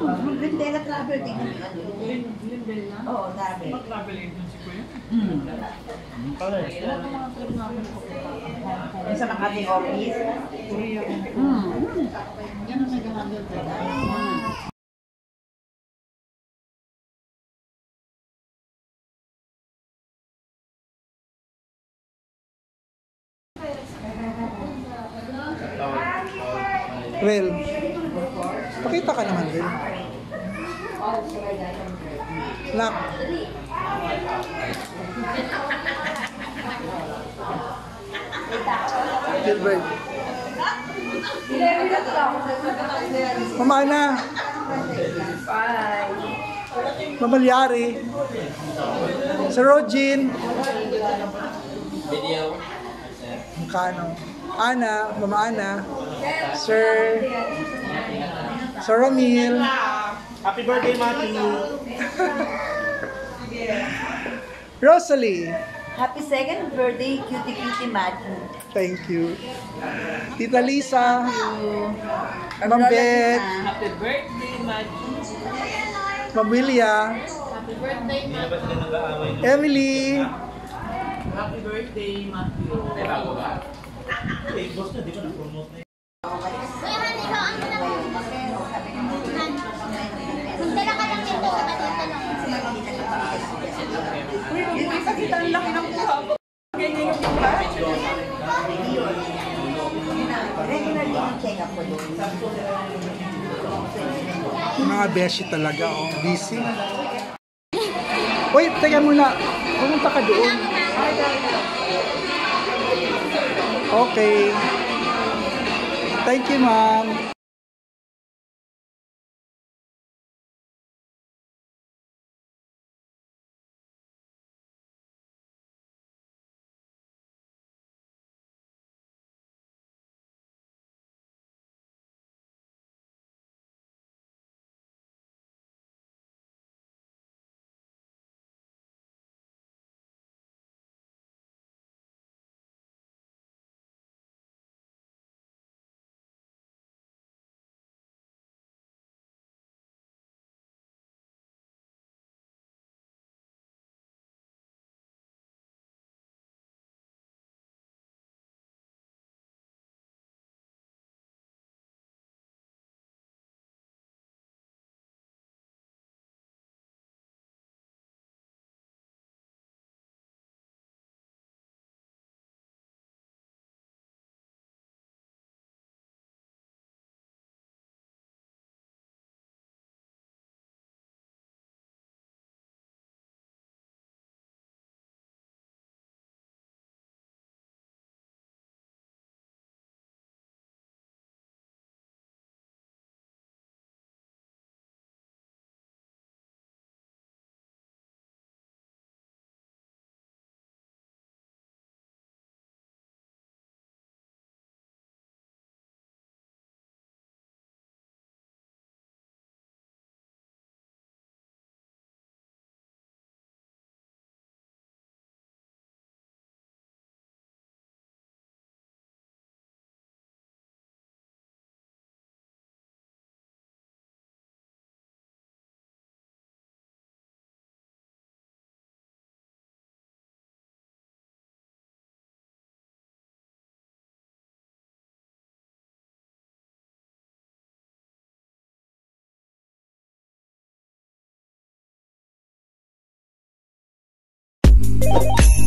Magandang travel din. Oo, travel. Travel agency ko yun. Yung sa Makati office. Yan ang nag-handle talaga. Rel. Pakita ka naman, Rel. Nak. Gilbert. Mamana. Mamalyari. Sir Rogin. Video. Kano? Ana, Mama Ana. Sir Sir Ramil. Happy birthday, Matthew! Rosalie. Happy second birthday, cutie cutie Matthew. Thank you. Tita Lisa. Ma'am Beth. Happy birthday, Matthew! Ma'am Willia. Emily. Happy birthday, Matthew! Eh, boss na, di ba na-promote na yun? Kuya Han, ikaw ang Han, magdala ka lang dito sa dito lang. hindi pa kita ang laki ng mukha ko. Ganyan yung mukha. Regular din ang check-up ko doon. Mga beshi talaga, oh. Busy. Uy, teka muna. Pumunta ka doon. Okay. Thank you, ma'am. Thank you.